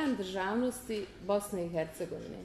Dan državnosti Bosne i Hercegovine.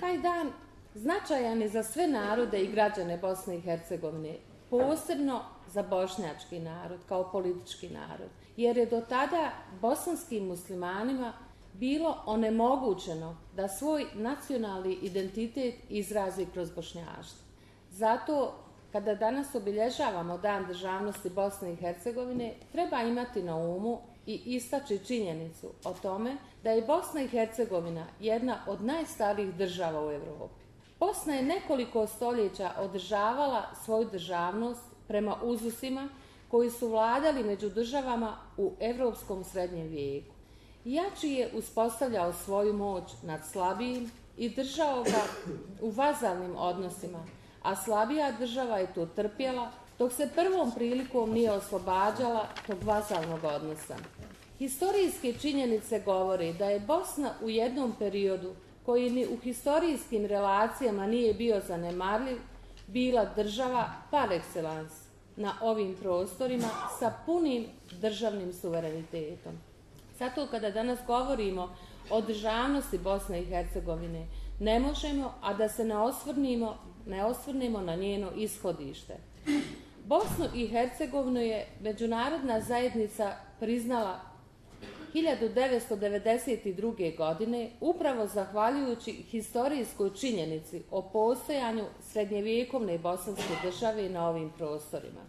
Taj dan značajan je za sve narode i građane Bosne i Hercegovine, posebno za bošnjački narod kao politički narod, jer je do tada bosanskim muslimanima bilo onemogućeno da svoj nacionalni identitet izrazi kroz bošnjaštvo. Zato kada danas obilježavamo Dan državnosti Bosne i Hercegovine, treba imati na umu i istaći činjenicu o tome da je Bosna i Hercegovina jedna od najstarijih država u Europi. Bosna je nekoliko stoljeća održavala svoju državnost prema uzusima koji su vladali među državama u europskom srednjem vijeku. Jači je uspostavljao svoju moć nad slabijim i držao ga u vazalnim odnosima, a slabija država je to trpjela dok se prvom prilikom nije oslobađala tog vazalnog odnosa. Historijske činjenice govori da je Bosna u jednom periodu koji ni u historijskim relacijama nije bio zanemarljiv, bila država par excellence na ovim prostorima sa punim državnim suverenitetom. Zato kada danas govorimo o državnosti Bosne i Hercegovine, ne možemo, a da se ne osvrnimo, ne osvrnemo na njeno ishodište. Bosnu i Hercegovinu je međunarodna zajednica priznala 1992. godine upravo zahvaljujući historijskoj činjenici o postojanju srednjevjekovne bosanske države na ovim prostorima.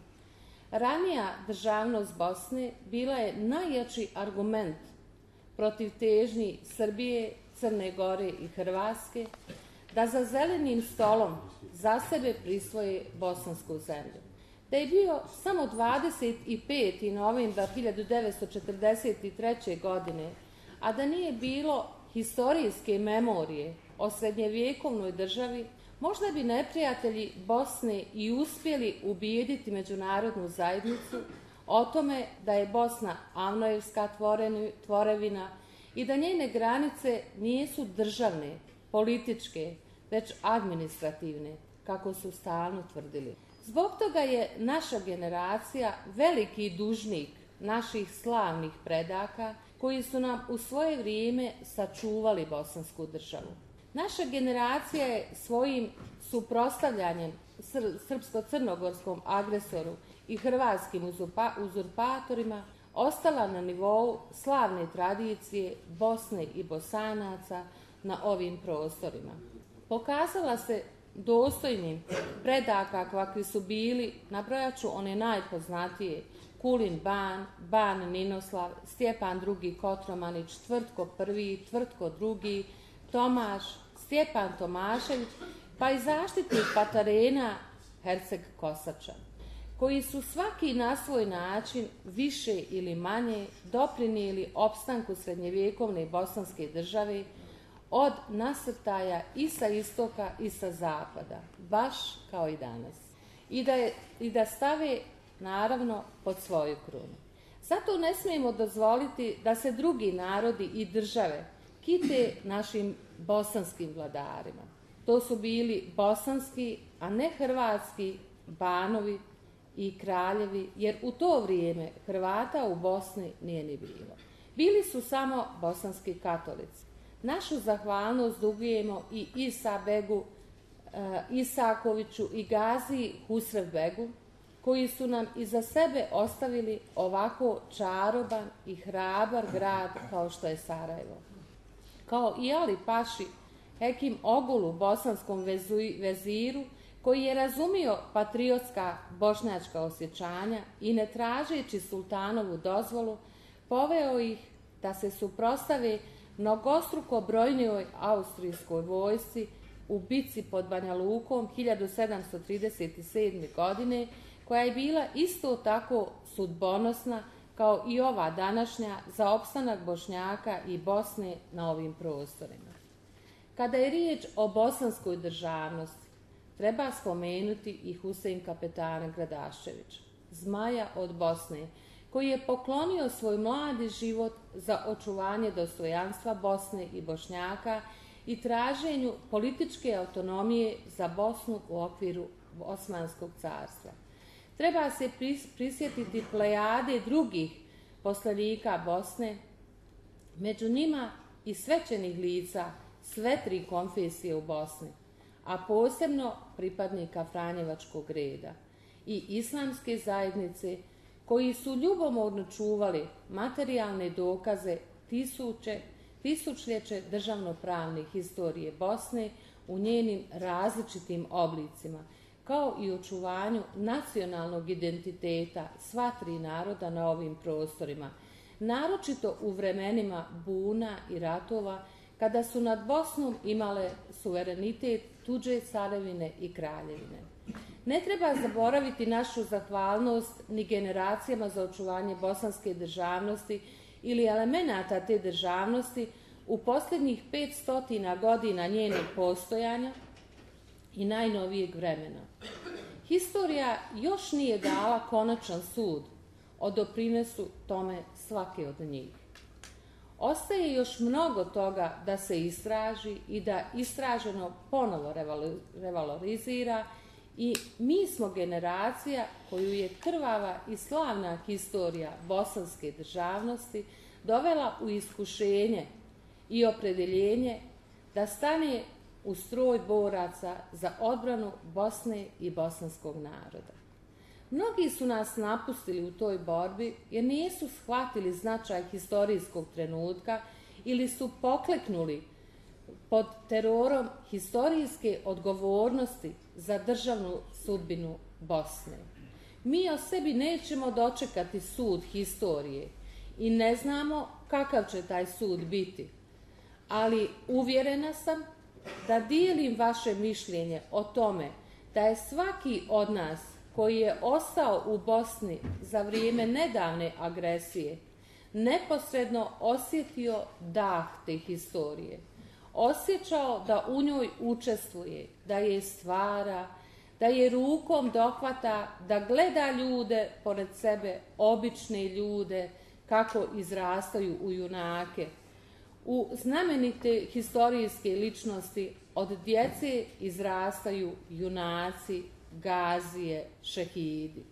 Ranija državnost Bosne bila je najjači argument protiv težnji Srbije, Crne Gore i Hrvatske da za zelenim stolom za sebe prisvoje bosansku zemlju da je bio samo 25. novembar 1943. godine, a da nije bilo historijske memorije o srednjevjekovnoj državi, možda bi neprijatelji Bosne i uspjeli ubijediti međunarodnu zajednicu o tome da je Bosna avnojevska tvorevina i da njene granice nisu državne, političke, već administrativne, kako su stalno tvrdili. Zbog toga je naša generacija veliki dužnik naših slavnih predaka koji su nam u svoje vrijeme sačuvali bosansku državu. Naša generacija je svojim suprostavljanjem srpsko-crnogorskom agresoru i hrvatskim uzurpatorima ostala na nivou slavne tradicije Bosne i Bosanaca na ovim prostorima. Pokazala se dostojnim predaka kakvi su bili, nabrojat ću one najpoznatije, Kulin Ban, Ban Ninoslav, Stjepan II. Kotromanić, Tvrtko I, Tvrtko II, Tomaš, Stjepan Tomašević, pa i zaštitnik Patarena Herceg Kosača, koji su svaki na svoj način više ili manje doprinijeli opstanku srednjevjekovne bosanske države, od nasrtaja i sa istoka i sa zapada, baš kao i danas. I da, je, i da stave, naravno, pod svoju krunu. Zato ne smijemo dozvoliti da se drugi narodi i države kite našim bosanskim vladarima. To su bili bosanski, a ne hrvatski banovi i kraljevi, jer u to vrijeme Hrvata u Bosni nije ni bilo. Bili su samo bosanski katolici. Našu zahvalnost dugujemo i Isa Begu, e, Isakoviću i Gazi Husrev Begu, koji su nam iza sebe ostavili ovako čaroban i hrabar grad kao što je Sarajevo. Kao i Ali Paši, Hekim Ogulu, bosanskom veziru, koji je razumio patriotska bošnjačka osjećanja i ne tražeći sultanovu dozvolu, poveo ih da se suprostave mnogostruko brojnijoj austrijskoj vojsci u bici pod Banja Lukom 1737. godine, koja je bila isto tako sudbonosna kao i ova današnja za opstanak Bošnjaka i Bosne na ovim prostorima. Kada je riječ o bosanskoj državnosti, treba spomenuti i Husein kapetana Gradašević, zmaja od Bosne, koji je poklonio svoj mladi život za očuvanje dostojanstva Bosne i Bošnjaka i traženju političke autonomije za Bosnu u okviru Osmanskog carstva. Treba se prisjetiti plejade drugih poslanika Bosne, među njima i svećenih lica sve tri konfesije u Bosni, a posebno pripadnika Franjevačkog reda i islamske zajednice koji su ljubomorno čuvali materijalne dokaze tisuće, tisućljeće državnopravne historije Bosne u njenim različitim oblicima, kao i očuvanju nacionalnog identiteta sva tri naroda na ovim prostorima, naročito u vremenima buna i ratova, kada su nad Bosnom imale suverenitet tuđe carevine i kraljevine. Ne treba zaboraviti našu zahvalnost ni generacijama za očuvanje bosanske državnosti ili elemenata te državnosti u posljednjih 500 godina njenog postojanja i najnovijeg vremena. Historija još nije dala konačan sud o doprinesu tome svake od njih. Ostaje još mnogo toga da se istraži i da istraženo ponovo revalorizira i mi smo generacija koju je krvava i slavna historija bosanske državnosti dovela u iskušenje i opredeljenje da stane u stroj boraca za odbranu Bosne i bosanskog naroda. Mnogi su nas napustili u toj borbi jer nisu shvatili značaj historijskog trenutka ili su pokleknuli pod terorom historijske odgovornosti za državnu sudbinu Bosne. Mi o sebi nećemo dočekati sud historije i ne znamo kakav će taj sud biti. Ali uvjerena sam da dijelim vaše mišljenje o tome da je svaki od nas koji je ostao u Bosni za vrijeme nedavne agresije neposredno osjetio dah te historije. Osjećao da u njoj učestvuje, da je stvara, da je rukom dohvata, da gleda ljude pored sebe, obične ljude, kako izrastaju u junake. U znamenite historijske ličnosti od djece izrastaju junaci, gazije, šehidi.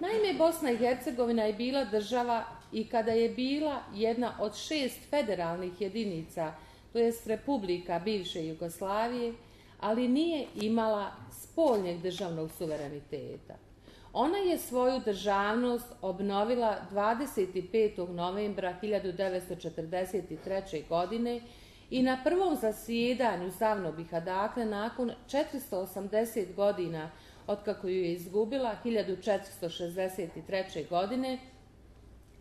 Naime, Bosna i Hercegovina je bila država i kada je bila jedna od šest federalnih jedinica, to jest republika bivše Jugoslavije, ali nije imala spoljnjeg državnog suvereniteta. Ona je svoju državnost obnovila 25. novembra 1943. godine i na prvom zasjedanju Zavnobiha, dakle nakon 480 godina otkako ju je izgubila 1463. godine,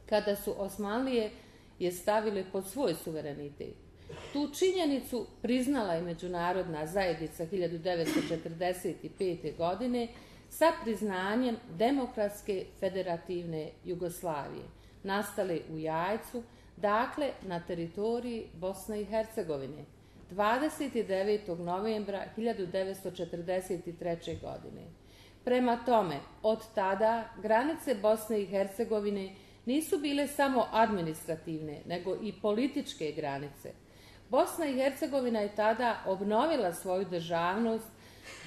kada su Osmanlije je stavile pod svoj suverenitet. Tu činjenicu priznala je Međunarodna zajednica 1945. godine sa priznanjem Demokratske federativne Jugoslavije, nastale u Jajcu, dakle na teritoriji Bosne i Hercegovine, 29. novembra 1943. godine. Prema tome, od tada granice Bosne i Hercegovine nisu bile samo administrativne, nego i političke granice. Bosna i Hercegovina je tada obnovila svoju državnost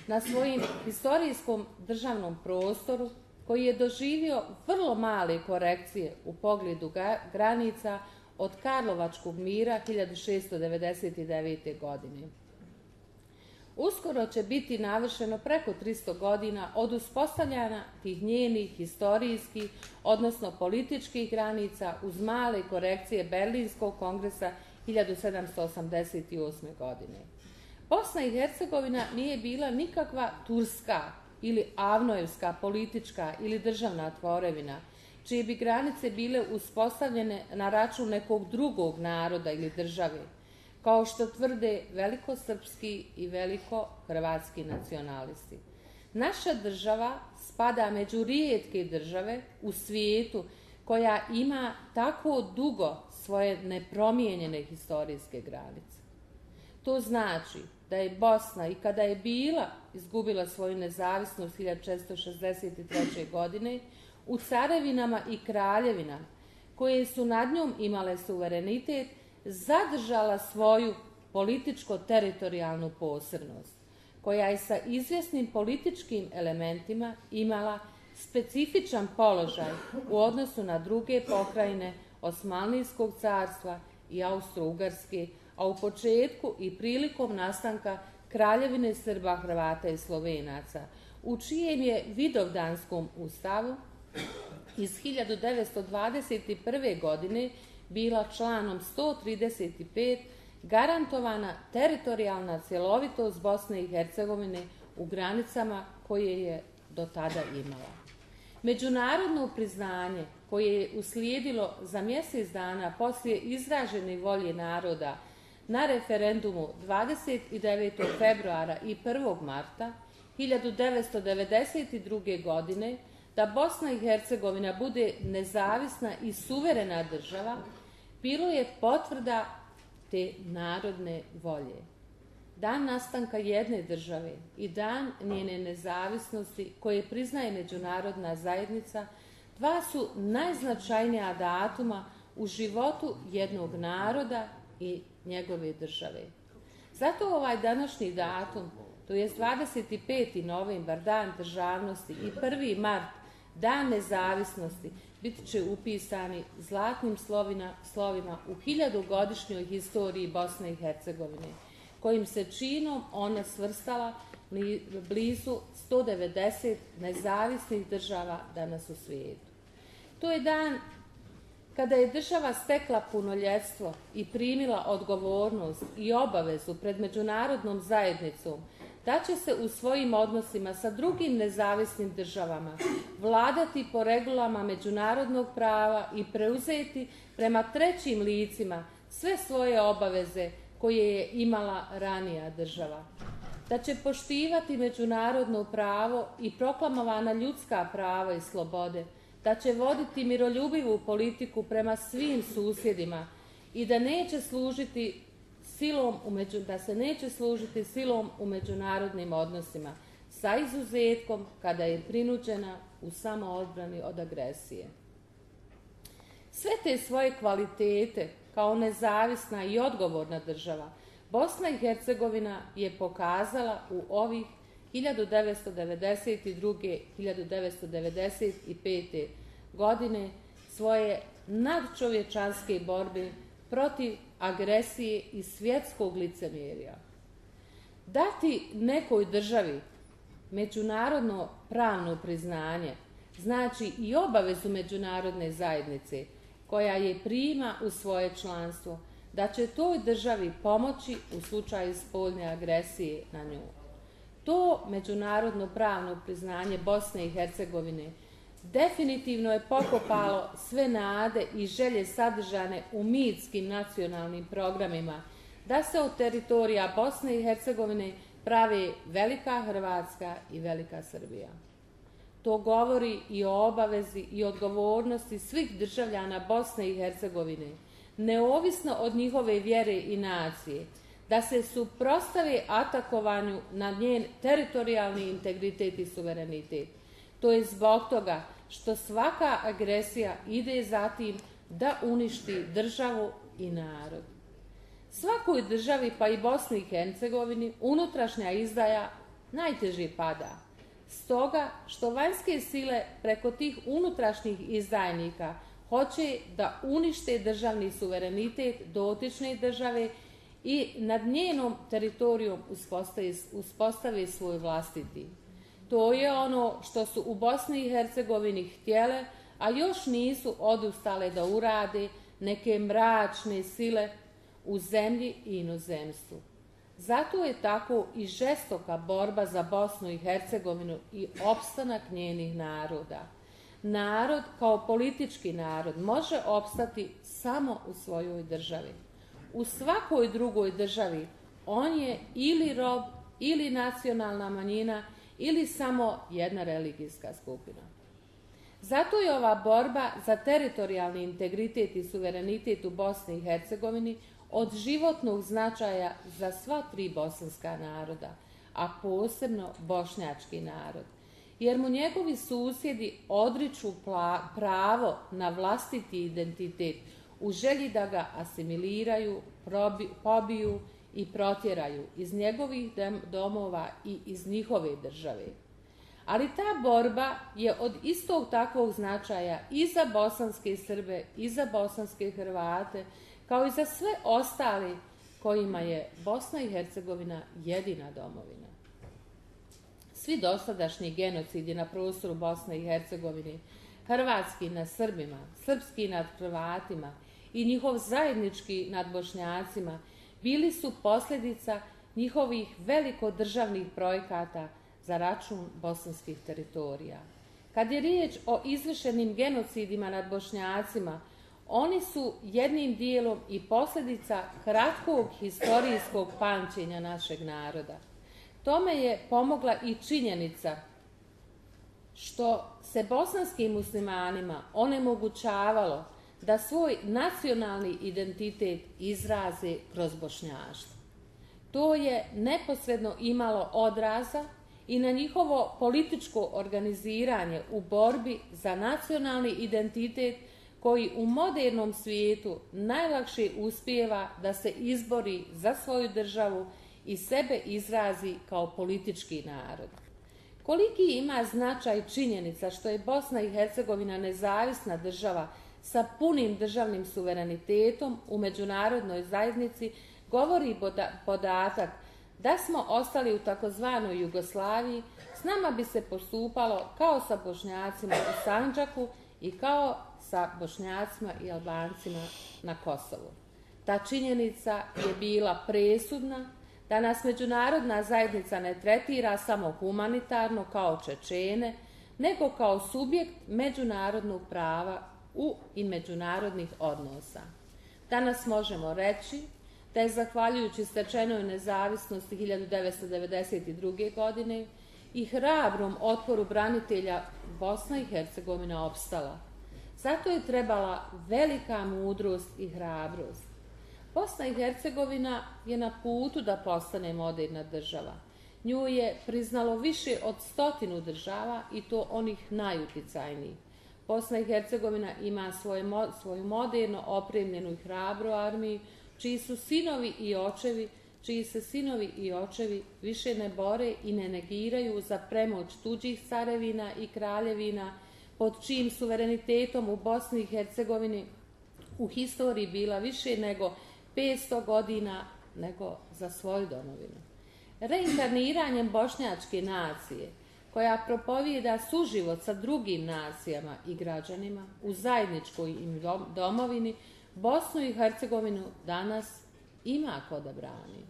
na svojim historijskom državnom prostoru koji je doživio vrlo male korekcije u pogledu granica od Karlovačkog mira 1699. godine. Uskoro će biti navršeno preko 300 godina od uspostavljanja tih njenih historijskih, odnosno političkih granica uz male korekcije Berlinskog kongresa 1788. godine. Bosna i Hercegovina nije bila nikakva turska ili avnojevska politička ili državna tvorevina, čije bi granice bile uspostavljene na račun nekog drugog naroda ili države, kao što tvrde velikosrpski i veliko hrvatski nacionalisti. Naša država spada među rijetke države u svijetu koja ima tako dugo svoje nepromijenjene historijske granice. To znači da je Bosna i kada je bila izgubila svoju nezavisnost 1463. godine u carevinama i kraljevinama koje su nad njom imale suverenitet zadržala svoju političko-teritorijalnu posebnost koja je sa izvjesnim političkim elementima imala specifičan položaj u odnosu na druge pokrajine Osmanlijskog carstva i Austro-Ugarske, a u početku i prilikom nastanka Kraljevine Srba, Hrvata i Slovenaca, u čijem je Vidovdanskom ustavu iz 1921. godine bila članom 135 garantovana teritorijalna cjelovitost Bosne i Hercegovine u granicama koje je do tada imala. Međunarodno priznanje koje je uslijedilo za mjesec dana poslije izražene volje naroda na referendumu 29. februara i 1. marta 1992. godine da Bosna i Hercegovina bude nezavisna i suverena država, bilo je potvrda te narodne volje. Dan nastanka jedne države i dan njene nezavisnosti koje priznaje međunarodna zajednica dva su najznačajnija datuma u životu jednog naroda i njegove države. Zato ovaj današnji datum, to je 25. novembar, dan državnosti i 1. mart, dan nezavisnosti, bit će upisani zlatnim slovina, slovima u hiljadugodišnjoj historiji Bosne i Hercegovine, kojim se činom ona svrstala blizu 190 nezavisnih država danas u svijetu. To je dan kada je država stekla punoljetstvo i primila odgovornost i obavezu pred međunarodnom zajednicom da će se u svojim odnosima sa drugim nezavisnim državama vladati po regulama međunarodnog prava i preuzeti prema trećim licima sve svoje obaveze koje je imala ranija država. Da će poštivati međunarodno pravo i proklamovana ljudska prava i slobode, da će voditi miroljubivu politiku prema svim susjedima i da neće služiti silom da se neće služiti silom u međunarodnim odnosima, sa izuzetkom kada je prinuđena u samoodbrani od agresije. Sve te svoje kvalitete kao nezavisna i odgovorna država Bosna i Hercegovina je pokazala u ovih 1992. 1995. godine svoje nadčovječanske borbe protiv agresije i svjetskog licemjerja. Dati nekoj državi međunarodno pravno priznanje znači i obavezu međunarodne zajednice koja je prima u svoje članstvo da će toj državi pomoći u slučaju spoljne agresije na nju. To međunarodno pravno priznanje Bosne i Hercegovine definitivno je pokopalo sve nade i želje sadržane u mitskim nacionalnim programima da se od teritorija Bosne i Hercegovine pravi Velika Hrvatska i Velika Srbija. To govori i o obavezi i odgovornosti svih državljana Bosne i Hercegovine, neovisno od njihove vjere i nacije, da se suprostave atakovanju na njen teritorijalni integritet i suverenitet. To je zbog toga što svaka agresija ide za tim da uništi državu i narod. Svakoj državi, pa i Bosni i Hercegovini, unutrašnja izdaja najteži pada. Stoga što vanjske sile preko tih unutrašnjih izdajnika hoće da unište državni suverenitet dotične države i nad njenom teritorijom uspostave svoj vlastiti. To je ono što su u Bosni i Hercegovini htjele, a još nisu odustale da urade neke mračne sile u zemlji i inozemstvu. Zato je tako i žestoka borba za Bosnu i Hercegovinu i opstanak njenih naroda. Narod kao politički narod može opstati samo u svojoj državi. U svakoj drugoj državi on je ili rob ili nacionalna manjina ili samo jedna religijska skupina. Zato je ova borba za teritorijalni integritet i suverenitet u Bosni i Hercegovini od životnog značaja za sva tri bosanska naroda, a posebno bošnjački narod, jer mu njegovi susjedi odriču pravo na vlastiti identitet u želji da ga asimiliraju, pobiju i protjeraju iz njegovih domova i iz njihove države. Ali ta borba je od istog takvog značaja i za bosanske Srbe, i za bosanske Hrvate, kao i za sve ostali kojima je Bosna i Hercegovina jedina domovina. Svi dosadašnji genocidi na prostoru Bosne i Hercegovine, hrvatski nad Srbima, srpski nad Hrvatima i njihov zajednički nad Bošnjacima bili su posljedica njihovih velikodržavnih projekata za račun bosanskih teritorija. Kad je riječ o izvršenim genocidima nad Bošnjacima, oni su jednim dijelom i posljedica kratkog historijskog pamćenja našeg naroda. Tome je pomogla i činjenica što se bosanskim muslimanima onemogućavalo da svoj nacionalni identitet izraze kroz bošnjaštvo. To je neposredno imalo odraza i na njihovo političko organiziranje u borbi za nacionalni identitet koji u modernom svijetu najlakše uspijeva da se izbori za svoju državu i sebe izrazi kao politički narod. Koliki ima značaj činjenica što je Bosna i Hercegovina nezavisna država sa punim državnim suverenitetom u međunarodnoj zajednici govori podatak da smo ostali u takozvanoj Jugoslaviji, s nama bi se postupalo kao sa bošnjacima u Sanđaku i kao sa bošnjacima i albancima na Kosovu. Ta činjenica je bila presudna da nas međunarodna zajednica ne tretira samo humanitarno kao Čečene, nego kao subjekt međunarodnog prava u i međunarodnih odnosa. Danas možemo reći da je zahvaljujući stečenoj nezavisnosti 1992. godine i hrabrom otporu branitelja Bosna i Hercegovina opstala. Zato je trebala velika mudrost i hrabrost. Bosna i Hercegovina je na putu da postane moderna država. Nju je priznalo više od stotinu država i to onih najuticajnijih. Bosna i Hercegovina ima svoju moderno opremljenu i hrabru armiju, čiji su sinovi i očevi, čiji se sinovi i očevi više ne bore i ne negiraju za premoć tuđih carevina i kraljevina, pod čijim suverenitetom u Bosni i Hercegovini u historiji bila više nego 500 godina nego za svoju domovinu. Reinkarniranjem bošnjačke nacije, koja propovijeda suživot sa drugim nacijama i građanima u zajedničkoj im domovini, Bosnu i Hercegovinu danas ima ko da brani.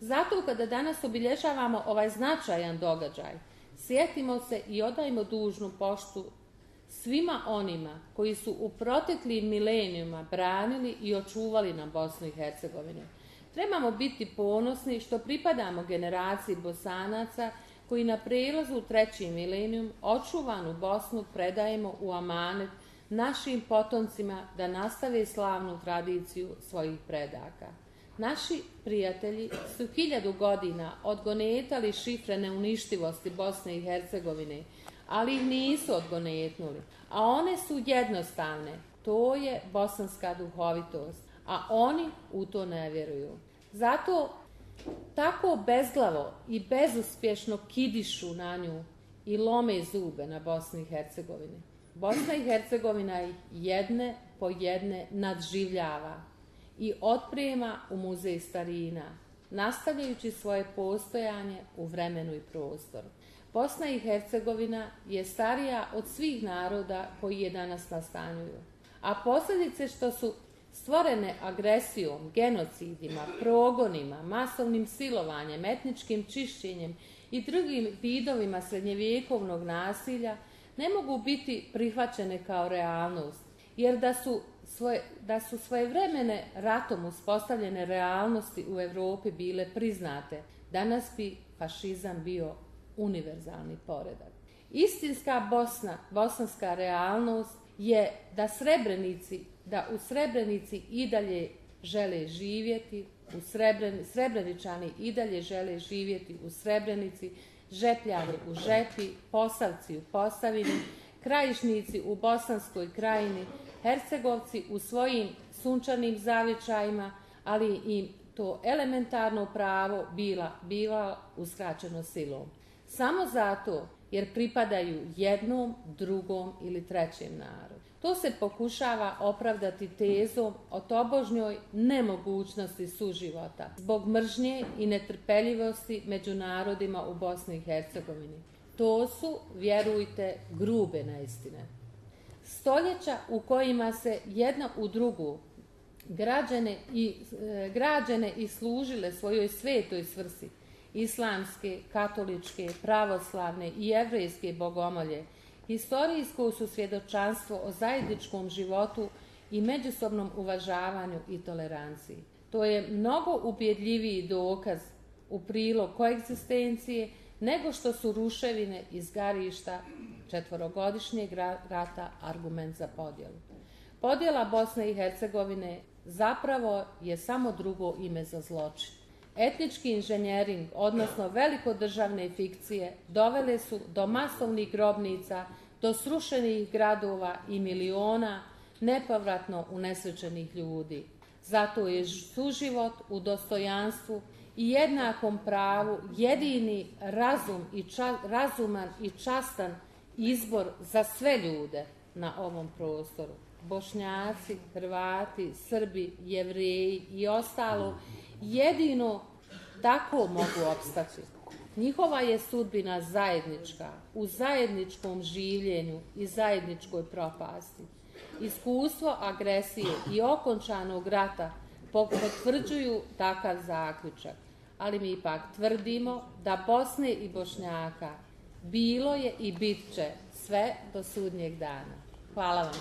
Zato kada danas obilježavamo ovaj značajan događaj, sjetimo se i odajmo dužnu poštu svima onima koji su u proteklim milenijima branili i očuvali na Bosnu i Hercegovinu. Trebamo biti ponosni što pripadamo generaciji bosanaca koji na prelazu u treći milenijum očuvanu Bosnu predajemo u amanet našim potomcima da nastave slavnu tradiciju svojih predaka. Naši prijatelji su hiljadu godina odgonetali šifre neuništivosti Bosne i Hercegovine, ali ih nisu odgonetnuli. A one su jednostavne. To je bosanska duhovitost. A oni u to ne vjeruju. Zato tako bezglavo i bezuspješno kidišu na nju i lome zube na Bosni i Hercegovini. Bosna i Hercegovina ih jedne po jedne nadživljava i otprijema u muzej starina, nastavljajući svoje postojanje u vremenu i prostoru. Bosna i Hercegovina je starija od svih naroda koji je danas nastanjuju. A posljedice što su stvorene agresijom, genocidima, progonima, masovnim silovanjem, etničkim čišćenjem i drugim vidovima srednjevjekovnog nasilja ne mogu biti prihvaćene kao realnost, jer da su, svoje, da su svojevremene ratom uspostavljene realnosti u Europi bile priznate, danas bi fašizam bio univerzalni poredak. Istinska Bosna, bosanska realnost je da Srebrenici, da u Srebrenici i dalje žele živjeti, u Srebreničani i dalje žele živjeti u Srebrenici, Žepljani u Žepi, Posavci u Posavini, Krajišnici u Bosanskoj krajini, Hercegovci u svojim sunčanim zavičajima, ali im to elementarno pravo bila, bila uskraćeno silom. Samo zato jer pripadaju jednom, drugom ili trećem narodu. To se pokušava opravdati tezom o tobožnjoj nemogućnosti suživota zbog mržnje i netrpeljivosti među narodima u Bosni i Hercegovini. To su, vjerujte, grube neistine. Stoljeća u kojima se jedna u drugu građane i, e, građane i služile svojoj svetoj svrsi, islamske, katoličke, pravoslavne i jevrejske bogomolje, historijsko su svjedočanstvo o zajedničkom životu i međusobnom uvažavanju i toleranciji. To je mnogo ubjedljiviji dokaz u prilog koegzistencije nego što su ruševine iz garišta četvorogodišnjeg rata argument za podjelu. Podjela Bosne i Hercegovine zapravo je samo drugo ime za zločin. Etnički inženjering, odnosno velikodržavne fikcije, dovele su do masovnih grobnica, do srušenih gradova i miliona nepovratno unesrećenih ljudi. Zato je suživot u dostojanstvu i jednakom pravu jedini razum i razuman i častan izbor za sve ljude na ovom prostoru. Bošnjaci, Hrvati, Srbi, Jevreji i ostalo jedino tako mogu opstati. Njihova je sudbina zajednička, u zajedničkom življenju i zajedničkoj propasti. Iskustvo agresije i okončanog rata potvrđuju takav zaključak, ali mi ipak tvrdimo da Bosne i Bošnjaka bilo je i bit će sve do sudnjeg dana. Hvala vam.